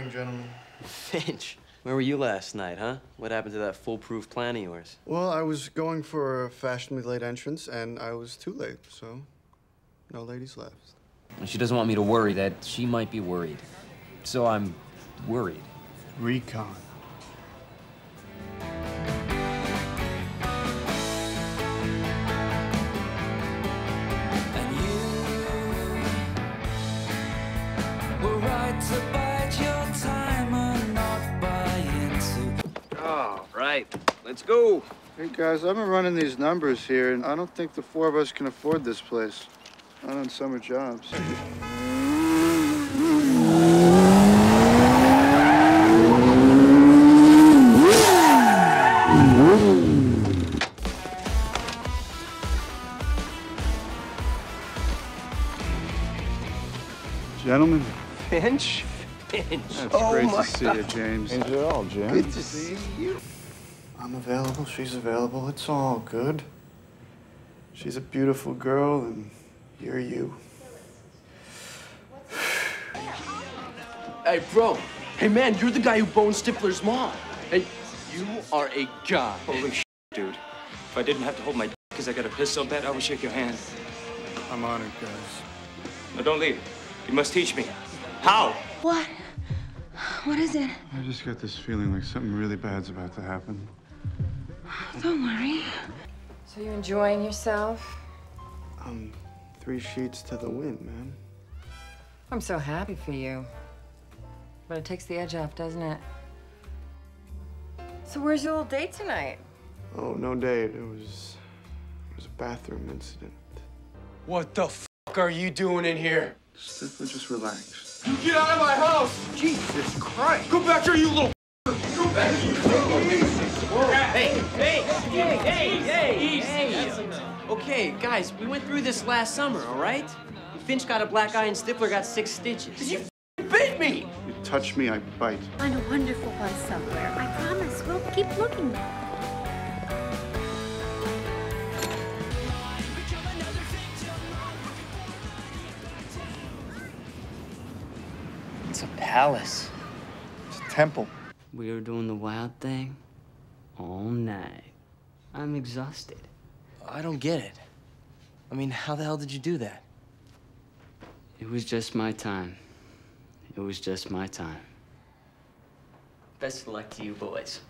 morning, gentlemen. Finch, where were you last night, huh? What happened to that foolproof plan of yours? Well, I was going for a fashionably late entrance, and I was too late, so no ladies left. She doesn't want me to worry that she might be worried. So I'm worried. Recon. Right, let's go. Hey, guys, I've been running these numbers here, and I don't think the four of us can afford this place. Not on summer jobs. Gentlemen, Finch? Finch. it's oh great my to see God. you, James. Ain't it all, Jim? Good to see you. I'm available. She's available. It's all good. She's a beautiful girl, and you're you. Hey, bro. Hey, man, you're the guy who boned Stifler's mom. Hey, you are a god. Holy sh, dude. If I didn't have to hold my because I got a piss so bad, I would shake your hand. I'm honored, guys. No, don't leave. You must teach me. How? What? What is it? I just got this feeling like something really bad's about to happen. Don't worry. So you enjoying yourself? I'm three sheets to the wind, man. I'm so happy for you. But it takes the edge off, doesn't it? So where's your little date tonight? Oh, no date. It was. It was a bathroom incident. What the f are you doing in here? Stifler, just relax. Get out of my house! Jesus Christ! Go back here, you little Go back here! Hey, hey, hey, hey, hey, hey! Okay, guys, we went through this last summer, all right? Finch got a black eye and Stifler got six stitches. You bit me! You touch me, I bite. Find a wonderful one somewhere. I promise. We'll keep looking. It's a palace. It's a temple. We were doing the wild thing all night. I'm exhausted. I don't get it. I mean, how the hell did you do that? It was just my time. It was just my time. Best of luck to you boys.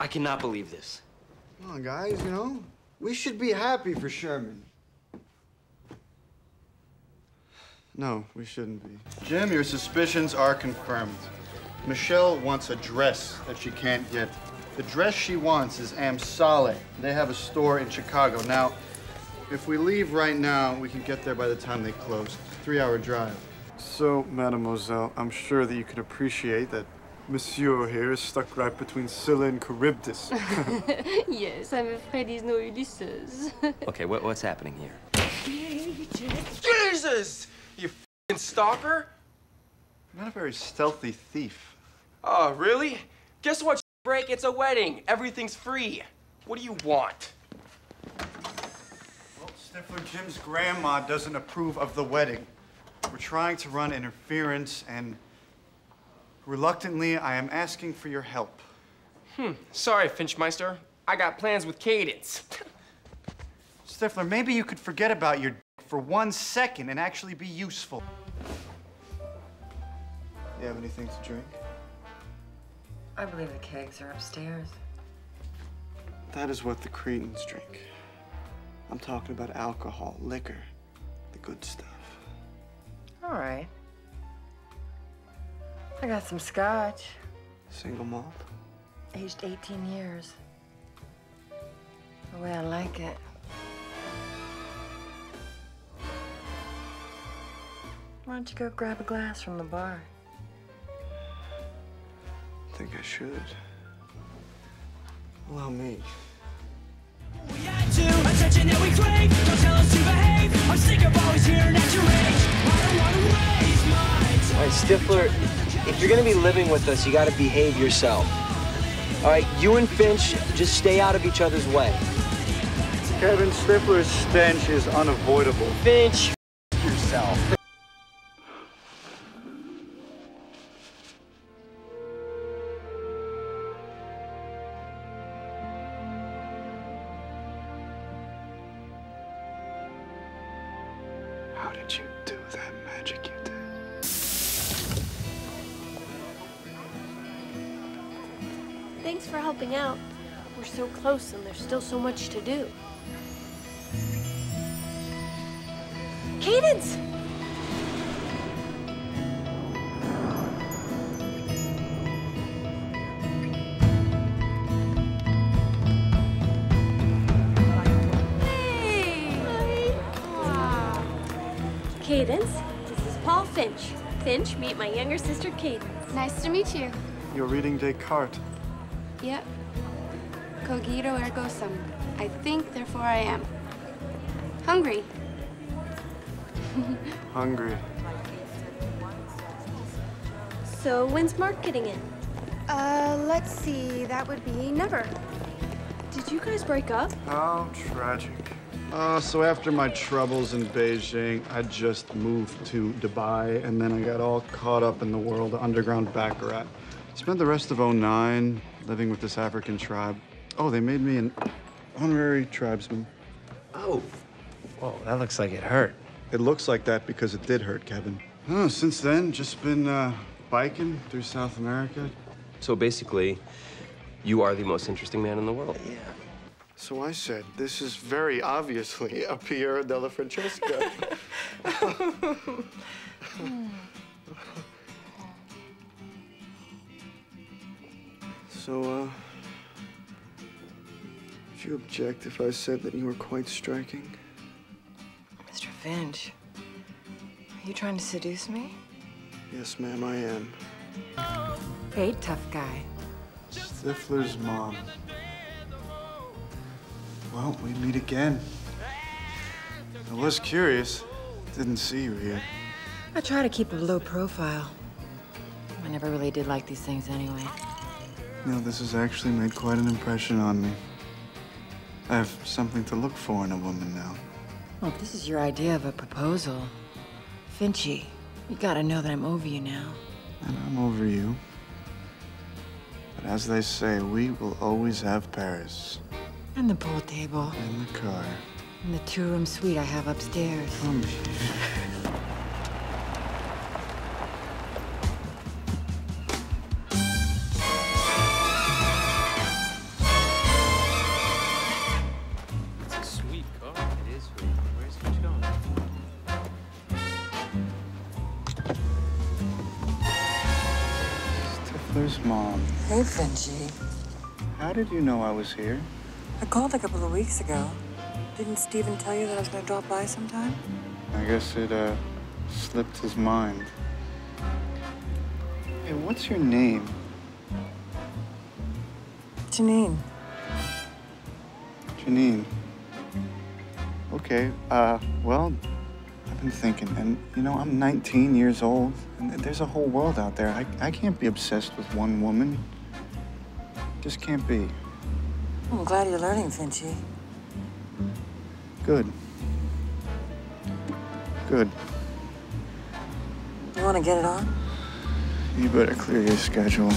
I cannot believe this. Come on, guys, you know? We should be happy for Sherman. No, we shouldn't be. Jim, your suspicions are confirmed. Michelle wants a dress that she can't get. The dress she wants is Amsale. They have a store in Chicago. Now, if we leave right now, we can get there by the time they close. Three-hour drive. So, mademoiselle, I'm sure that you can appreciate that Monsieur here is stuck right between Scylla and Charybdis. yes, I'm afraid he's no Ulysses. Okay, what, what's happening here? Jesus! You f***ing stalker? I'm not a very stealthy thief. Oh, really? Guess what, break? It's a wedding. Everything's free. What do you want? Well, Stifler, Jim's grandma doesn't approve of the wedding. We're trying to run interference, and reluctantly, I am asking for your help. Hmm. Sorry, Finchmeister. I got plans with Cadence. Stifler, maybe you could forget about your for one second and actually be useful. You have anything to drink? I believe the kegs are upstairs. That is what the Cretans drink. I'm talking about alcohol, liquor, the good stuff. All right. I got some scotch. Single malt? Aged 18 years. The way I like it. Why don't you go grab a glass from the bar? I think I should. Allow me. Attention that we crave. Don't tell us to behave. I'm sick of always hearing at your age. I don't want to waste my time. All right, Stifler, if you're gonna be living with us, you gotta behave yourself. All right, you and Finch just stay out of each other's way. Kevin Stifler's stench is unavoidable. Finch, do that magic you did. Thanks for helping out. We're so close and there's still so much to do. Cadence! Cadence, this is Paul Finch. Finch, meet my younger sister, Cadence. Nice to meet you. You're reading Descartes. Yep. Cogito ergo sum. I think, therefore I am. Hungry. Hungry. So, when's Mark getting in? Uh, let's see. That would be never. Did you guys break up? How tragic. Uh, so after my troubles in Beijing, I just moved to Dubai, and then I got all caught up in the world of underground baccarat. Spent the rest of 09 living with this African tribe. Oh, they made me an honorary tribesman. Oh. Whoa, that looks like it hurt. It looks like that because it did hurt, Kevin. Oh, since then, just been uh, biking through South America. So basically, you are the most interesting man in the world. Yeah. So I said, this is very obviously a Piero della Francesca. so, uh, would you object if I said that you were quite striking? Mr. Finch, are you trying to seduce me? Yes, ma'am, I am. Hey, tough guy. Stifler's mom. Well, we meet again. I was curious. Didn't see you here. I try to keep a low profile. I never really did like these things anyway. Know, this has actually made quite an impression on me. I have something to look for in a woman now. Well, if this is your idea of a proposal, Finchy, you gotta know that I'm over you now. And I'm over you. But as they say, we will always have Paris. And the pool table. And the car. And the two-room suite I have upstairs. Oh, it's a sweet car. It is. Where's Finch going? Stifler's mom. Hey, Finchy. How did you know I was here? I called a couple of weeks ago. Didn't Steven tell you that I was gonna drop by sometime? I guess it, uh, slipped his mind. Hey, what's your name? Janine. Janine. Okay, uh, well, I've been thinking, and you know, I'm 19 years old, and there's a whole world out there. I, I can't be obsessed with one woman. Just can't be. I'm glad you're learning, Finchy. Good. Good. You wanna get it on? You better clear your schedule. See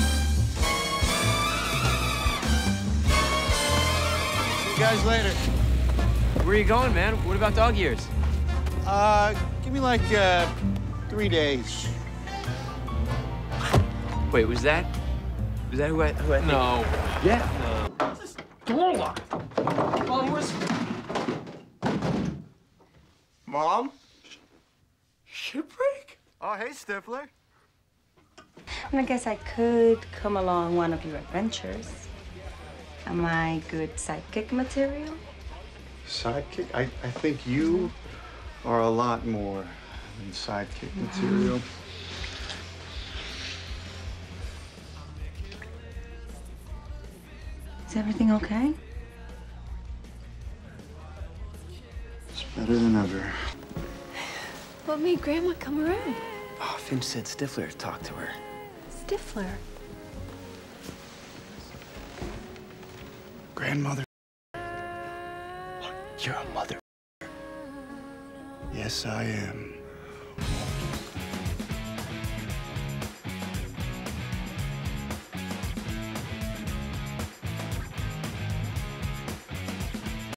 you guys later. Where are you going, man? What about dog years? Uh, give me like, uh, three days. Wait, was that? Was that who I? Who I think? No. Yeah. No. Door locked. Mom, where's? Mom? Shipwreck? Oh, hey, Stifler. I guess I could come along one of your adventures. Am I good sidekick material? Sidekick? I, I think you are a lot more than sidekick material. Everything okay? It's better than ever. What made Grandma come around? Oh, Finch said Stifler talked to her. Stifler. Grandmother. You're a mother. Yes, I am.